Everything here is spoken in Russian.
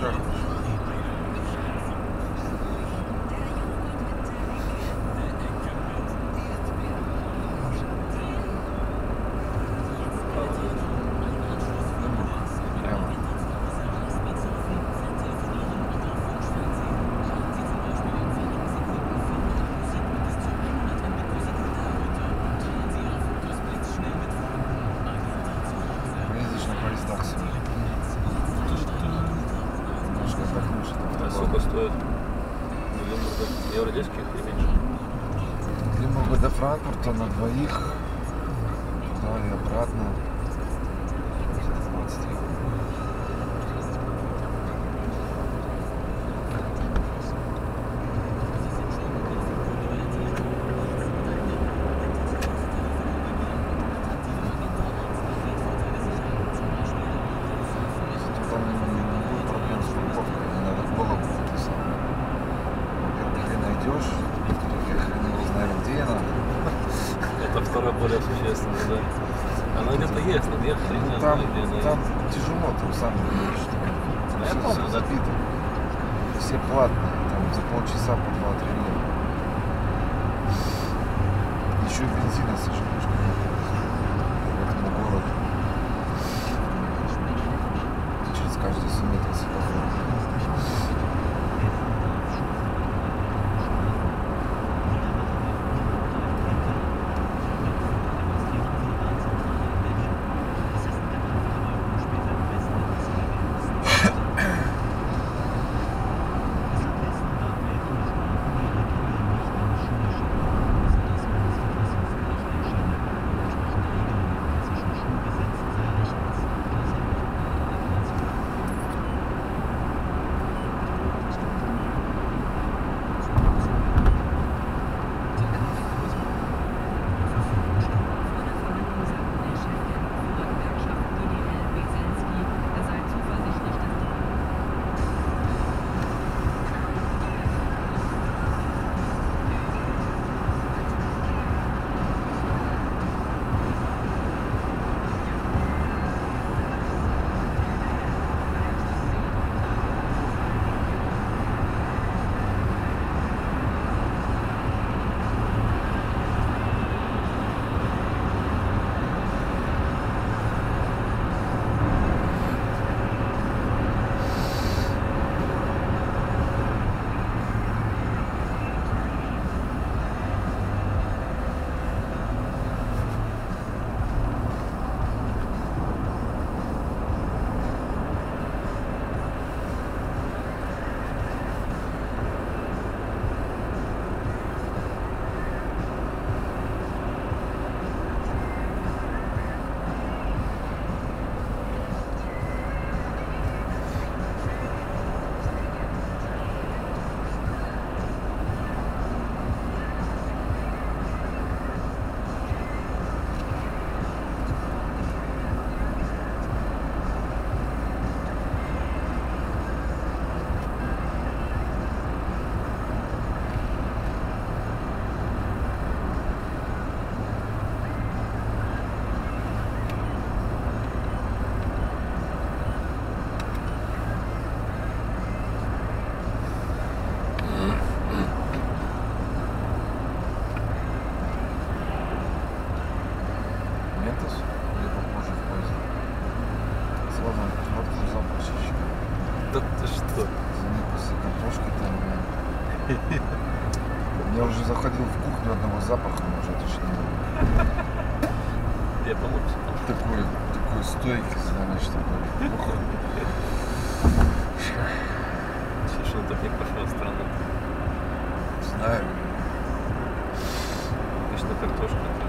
Да. Что-то на двоих. Туда и обратно. 16. платить. Все платные, там за полчаса по 2-3 евро. Еще и бензина сожжешь в этом городе. Через каждые сантиметр метров. Я уже заходил в кухню одного запаха, уже тошнило. Я получше. Такой, такой стойкий, знаешь, такой. Шашлтовник пошел странно. Знаю. Обычно картошка.